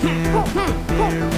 here, here.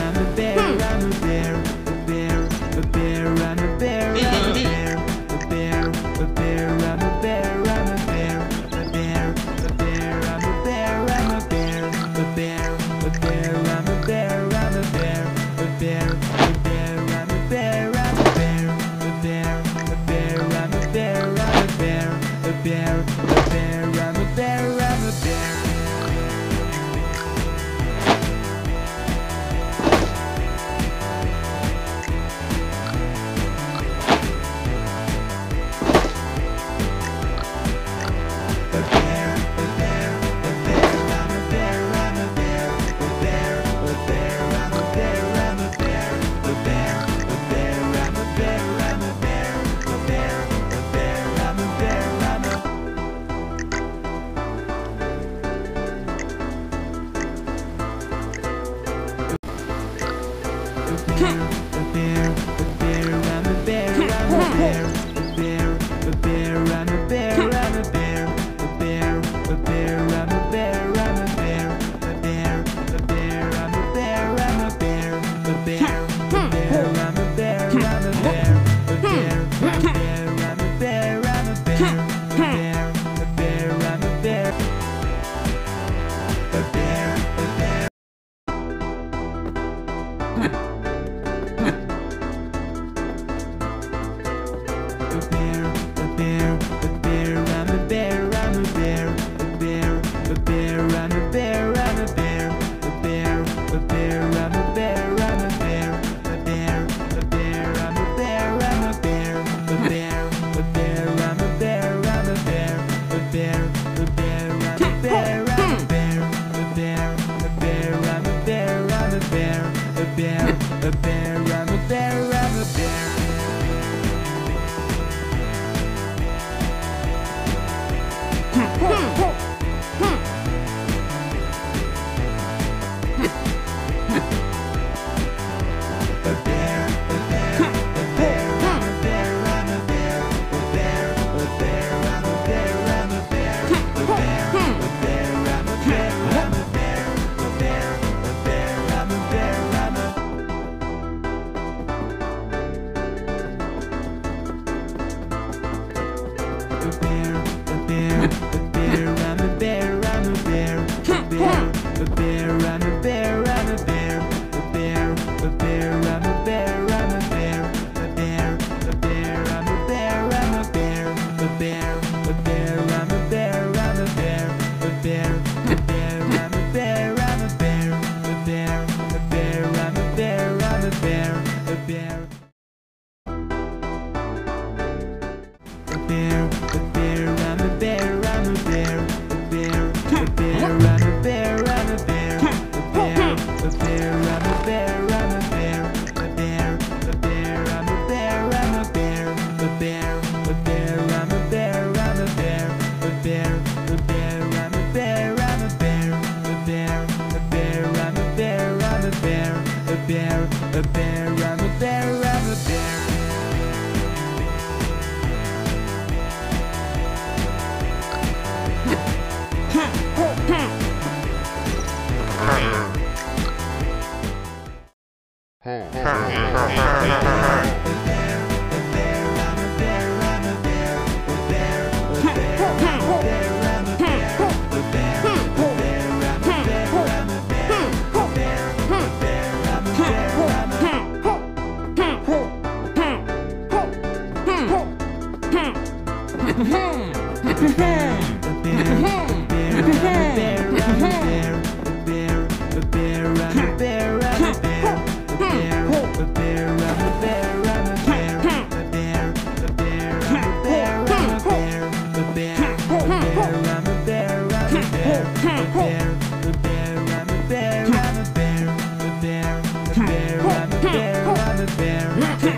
bear.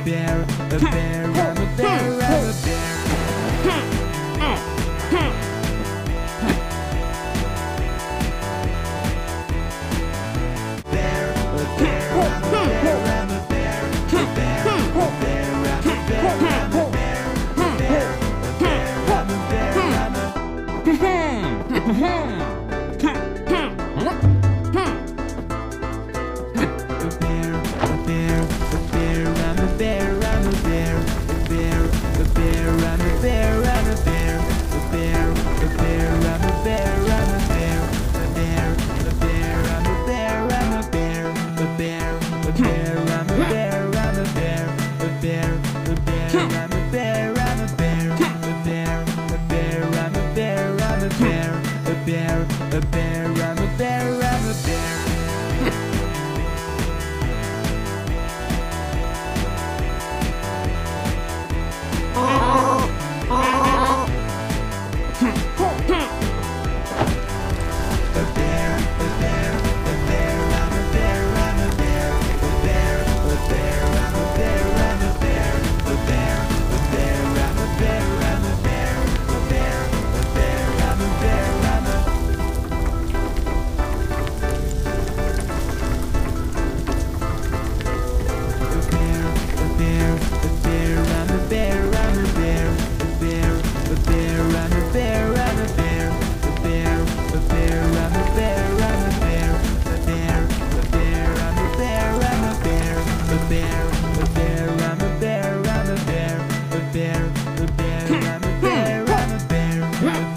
Bear,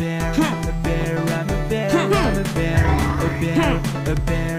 I'm a bear, a bear, a bear, I'm a bear,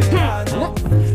哼